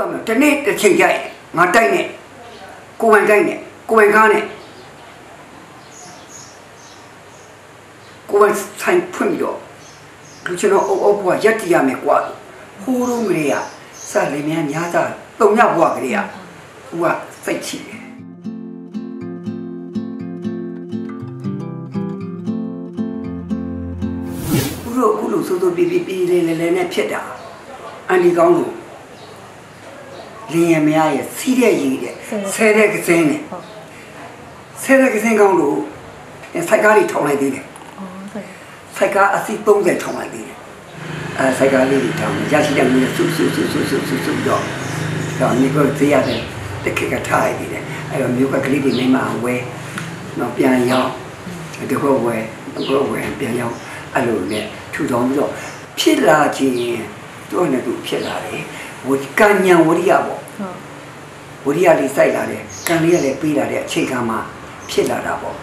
ကမတနေ့တစ်ချိန်ကြိုက်ငါတိုက်နဲ့ကိုဝင်တိုက်နဲ့ကိုဝင်ကားနဲ့ကိုဝင်ဆိုင်ဖွင့်ပြီးတော့လူကျွန်တော်အုပ်အုပ်ဘွားရက်တည်ရမယ်ကွာဟိုးတော့ကလေးကစလေမြန်များတာတုံညဘွားကလေးကဦးကစိတ်ချတယ်ဦးတို့အခုလို့စိုးစိုးပြပြပြလေလေလေနဲ့ဖြစ်တာအန်ဒီကောင်းလို့ လင်းရမရရဲ့စီးတဲ့ရည်တဲ့ဆဲတဲ့ကစင်းနဲ့ဟုတ်ဆဲတဲ့ကစင်းကောင်းလို့စိုက်ကားလေးထောင်လိုက်သေးတယ်အော်ဟုတ်စိုက်ကားအစီ30ထောင်လိုက်သေးတယ်အဲစိုက်ကားလေးထောင်ရရှိတဲ့မျိုးနဲ့ဆူဆူဆူဆူဆူဆူဆူတော့တော့မြေကိုသေးရတယ်တခက်ကထားရသေးတယ်အဲတော့မြို့ကကလေးတွေမိမအောင်ဝဲတော့ပြန်ရောက်တခုဝဲတခုဝဲပြန်ရောက်အဲ့လိုနဲ့ထူထောင်ပြီးတော့ဖြစ်လာခြင်းတော့လည်းသူဖြစ်လာတယ်ဝိကဉ္ဉံဝရိယပေါ့ ဟုတ်ဝရိယလေးစိုက်လာတယ်ကံလေးကလည်းပေးလာတဲ့အချိန်ခါမှာဖြစ်လာတာပေါ့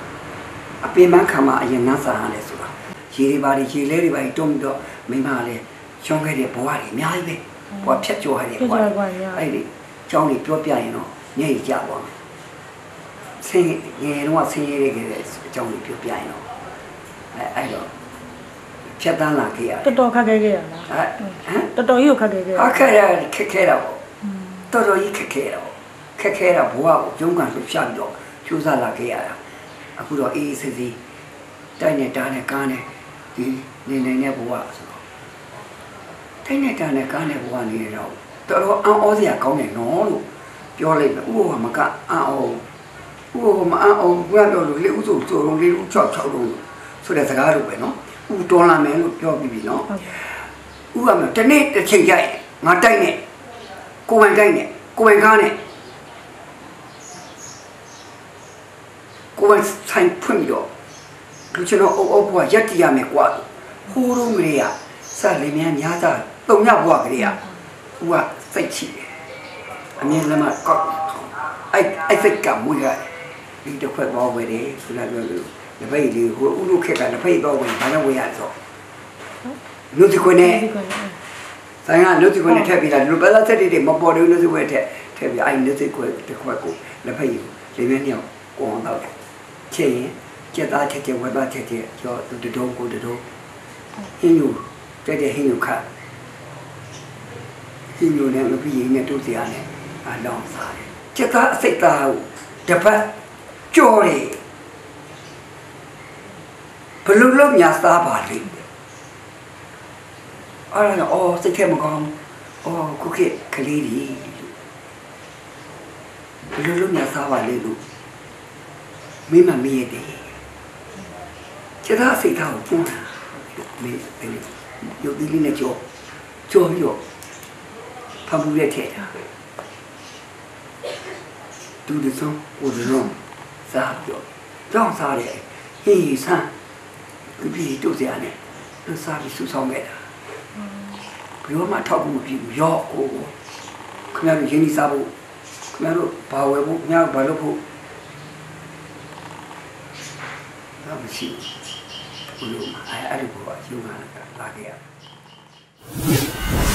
အပင်ပန်းခါမှာအရင်နတ်စာရတယ်ဆိုတာရေတွေပါတွေရေလဲတွေပါတွေတွန်းပြီးတော့မိမကလည်းရှောင်းခဲ့တဲ့ဘဝတွေအများကြီးပဲဘဝဖြတ်ကျော်ရတဲ့ဖြစ်ဘဝကြတွေကွာရအဲ့ဒီအကြောင်းတွေပြောပြရင်တော့ညိတ်ကြပါမယ်ဆင်းငယ်တော့ဆင်းရဲခဲ့တဲ့အကြောင်းတွေပြောပြရင်တော့အဲအဲ့တော့ဖြတ်တန်းလာခဲ့ရတယ်တော်တော်ခက်ခဲခဲ့ရလားအဲဟမ်တော်တော်ကြီးကိုခက်ခဲခဲ့ရအခက်ရခက်ခဲတာပေါ့ တော်တော်ကြီးခက်ခဲတော့ခက်ခဲတာဘဝကိုရုန်းကန်လှူရှားပြီးတော့ကျိုးစားလာခဲ့ရတာအခုတော့အေးအေးဆေးဆေးတိုက်နဲ့တားနဲ့ကားနဲ့ဒီနေနေနဲ့ဘဝဆိုတော့တိုက်နဲ့တားနဲ့ကားနဲ့ဘဝနေရတော့တော်တော်အံ့ဩစရာကောင်းတယ်နော်လို့ပြောလိုက်မယ်ဥပမာမကအံ့ဩဥပမာအံ့ဩဘုရားတော်လို့လေဥဆိုဆိုတော့လေဥ6 6လုံးဆိုတဲ့စကားလိုပဲနော်ဥတော်လာမယ်လို့ပြောပြီးပြီနော်ဟုတ်ဥပမာတနေ့တစ်ချိန်ကြိုက်ငါတိုက်နဲ့ ကိုဝင်တိုက်နဲ့ကိုဝင်ကားနဲ့ကိုဝင်ဆိုင်ဖွင့်ပြီးတော့လူကျွန်တော်အုပ်အုပ်ဘွားရက်တည်ရမယ်ကွာဟိုးတော့ကလေးကစလေမြန်များတာတုံညဘွားကလေးကဦးကစိတ်ချတယ်အမြင်လမ်းမှာကောက်အဲ့အဲ့စိတ်ကမွေးရတယ်ဒီတစ်ခွက်ပေါ်ဝယ်တယ်ဆိုလာပြောလို့လက်ပိတ်လေးဟိုဥလုခက်ကလက်ပိတ်တော့ဝင်ဘာလို့ဝယ်ရလဲဆိုလူဒီခွနဲ့ဒီကွာရ ဆိုင်ကနှုတ်စီခွနဲ့ထည့်ပြီးတာလူပဲလာဆက်တွေမပေါ်တယ်နှုတ်စီခွနဲ့ထည့်ထည့်ပြီးအဲ့နှုတ်စီခွတစ်ခွက်ကိုလက်ဖက်ယူလေမင်းညောင်းကိုအောင်တော့ချက်ရင်ကြက်သားချက်ချက်ဝက်သားချက်ချက်ကျော်တူတုံးကိုတုံးဟင်းယူတဲ့တဲ့ဟင်းယူခတ်ဟင်းယူနဲ့ငပိရင်နဲ့တူစီရနဲ့အလောင်းစားတယ်ကြက်သားအစိတ်သားကိုတစ်ပတ်ကြော်တယ်ဘလူလုံးများစားပါလိမ့် အဲ့ဒါအော်စိတ်ထဲမကောင်းအော်ခုခေတ်ကလေးတွေဘယ်လိုလုပ်ညာစားပါလဲလို့မိမမေးရတယ်ကျသားစိတ်ထားကိုပုံတာမေးတယ်ရုပ်သီးလေးနဲ့ကြောကြောပြီးတော့ဖမ်းမှုရက်ထဲတာဒူဒဆုံးကိုဒလုံးစားပြီးတော့ကြောင်းစားတယ်ဟေးဆန်းပြီးတို့စရာနဲ့သူစားပြီးစူဆောင်းခဲ့တာ ဘယ်တော့မှထောက်ဖို့မဖြစ်ဘူးရော့ကိုကိုခင်ဗျားတို့ရင်းနှီးစားဖို့ခင်ဗျားတို့ဘာဝယ်ဖို့ခင်ဗျားတို့ဘာလုပ်ဖို့ဒါမရှိဘူးဘယ်လိုမှအဲအဲ့လိုကယူလာလာခဲ့ရတယ်